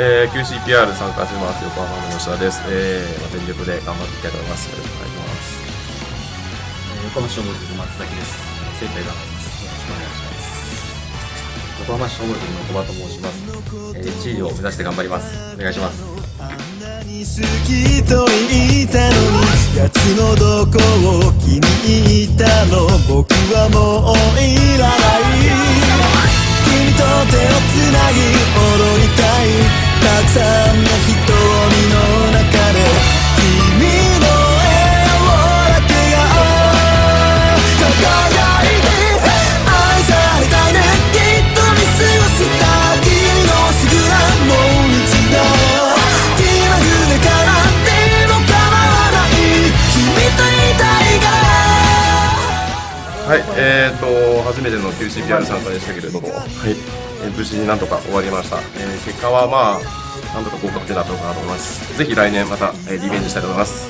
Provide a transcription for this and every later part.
えー、QCPR 参加します。横浜の吉田です、えーまあ、全力で頑張っていきたいと思います。よろしくお願いします。横浜市消防局松崎です。精一杯頑張ります。よろしくお願いします。横浜市消防局の小場と申します、えー、地位を目指して頑張ります。お願いします。好きと言ったのに奴のどこを気に入ったの。僕はもういいはい、えーと、初めての QCPR 参加でしたけれども、はい、えー無事になんとか終わりました。えー結果はまあ、なんとか合格点だったのかなと思います。ぜひ来年また、えーリベンジしたいと思います。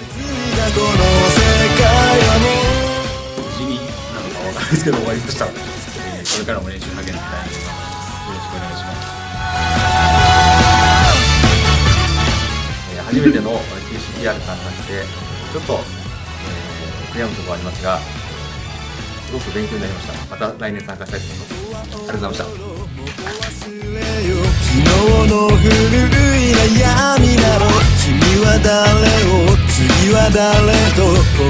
無事になのかわからないですけど終わりました、えーこれからも練習励んでいきたいと思いますよろしくお願いします、えー初めての QCPR 参加してちょっと、えー悔やむところありますがすごく勉強になりました。また来年参加したいと思います。ありがとうございました。昨日の古い悩みなど君は誰を次は誰と心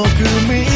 を組み